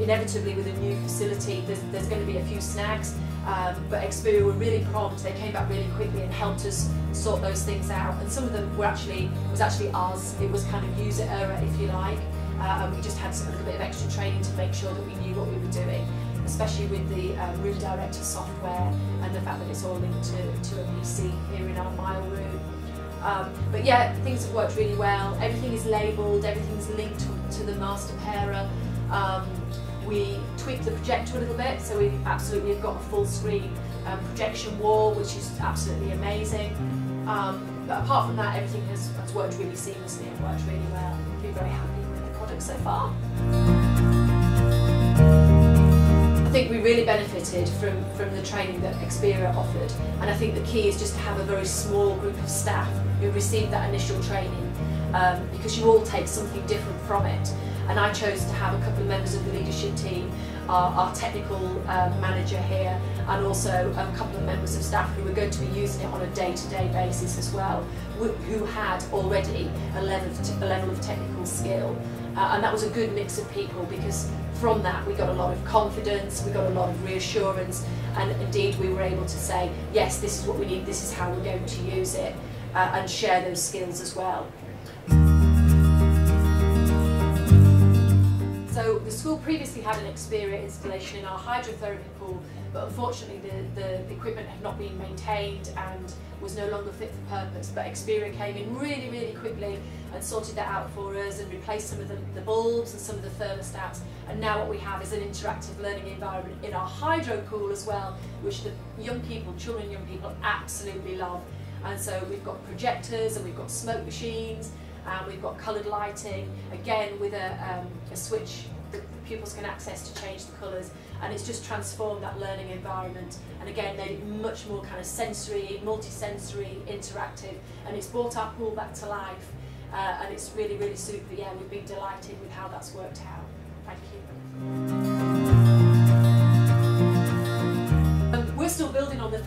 inevitably with a new facility there's, there's going to be a few snags um, but Experia were really prompt. They came back really quickly and helped us sort those things out. And some of them were actually was actually us. It was kind of user error if you like. Uh, and we just had a little bit of extra training to make sure that we knew what we were doing especially with the um, director software and the fact that it's all linked to, to a PC here in our mile room. Um, but yeah, things have worked really well. Everything is labelled, everything's linked to, to the master pairer. The projector a little bit, so we've absolutely have got a full screen um, projection wall, which is absolutely amazing. Um, but apart from that, everything has, has worked really seamlessly and worked really well. We've been very happy with the product so far. I think we really benefited from, from the training that Experia offered and I think the key is just to have a very small group of staff who received that initial training um, because you all take something different from it and I chose to have a couple of members of the leadership team, our, our technical um, manager here and also a couple of members of staff who were going to be using it on a day-to-day -day basis as well, who had already a level of, level of technical skill. Uh, and that was a good mix of people because from that we got a lot of confidence, we got a lot of reassurance and indeed we were able to say, yes, this is what we need, this is how we're going to use it uh, and share those skills as well. The school previously had an Experia installation in our hydrotherapy pool, but unfortunately the, the equipment had not been maintained and was no longer fit for purpose. But Experia came in really, really quickly and sorted that out for us and replaced some of the, the bulbs and some of the thermostats. And now what we have is an interactive learning environment in our hydro pool as well, which the young people, children and young people absolutely love. And so we've got projectors and we've got smoke machines and we've got coloured lighting, again with a, um, a switch pupils can access to change the colours and it's just transformed that learning environment and again they're much more kind of sensory, multi-sensory, interactive and it's brought our pool back to life uh, and it's really, really super. Yeah, we've been delighted with how that's worked out. Thank you.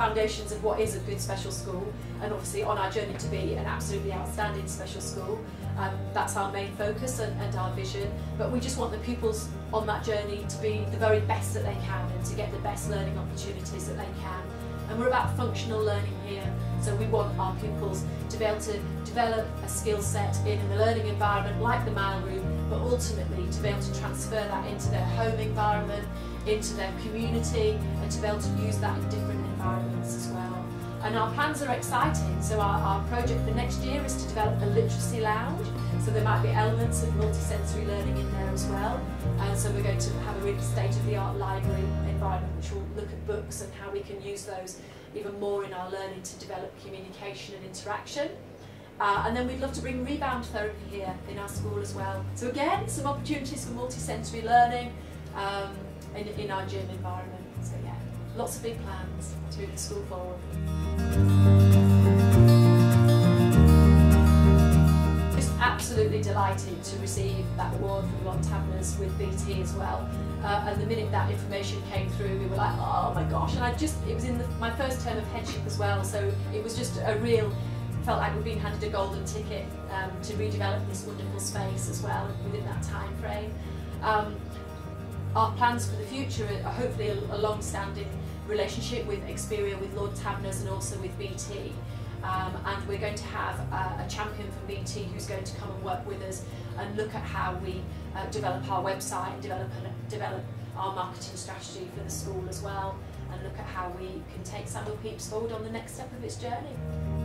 Foundations of what is a good special school and obviously on our journey to be an absolutely outstanding special school. Um, that's our main focus and, and our vision but we just want the pupils on that journey to be the very best that they can and to get the best learning opportunities that they can and we're about functional learning here so we want our pupils to be able to develop a skill set in a learning environment like the Mile Room but ultimately to be able to transfer that into their home environment into their community and to be able to use that in different environments as well. And our plans are exciting. So our, our project for next year is to develop a literacy lounge. So there might be elements of multisensory learning in there as well. And so we're going to have a really state-of-the-art library environment which will look at books and how we can use those even more in our learning to develop communication and interaction. Uh, and then we'd love to bring rebound therapy here in our school as well. So again, some opportunities for multisensory learning. Um, in, in our gym environment. So yeah, lots of big plans to move the school forward. Just absolutely delighted to receive that award from Lord Taverners with BT as well. Uh, and the minute that information came through, we were like, oh my gosh. And I just, it was in the, my first term of headship as well, so it was just a real, felt like we've been handed a golden ticket um, to redevelop this wonderful space as well within that time frame. Um, our plans for the future are hopefully a, a long-standing relationship with Experia, with Lord Taverners and also with BT. Um, and we're going to have a, a champion from BT who's going to come and work with us and look at how we uh, develop our website and develop, develop our marketing strategy for the school as well and look at how we can take Samuel Pepys forward on the next step of its journey.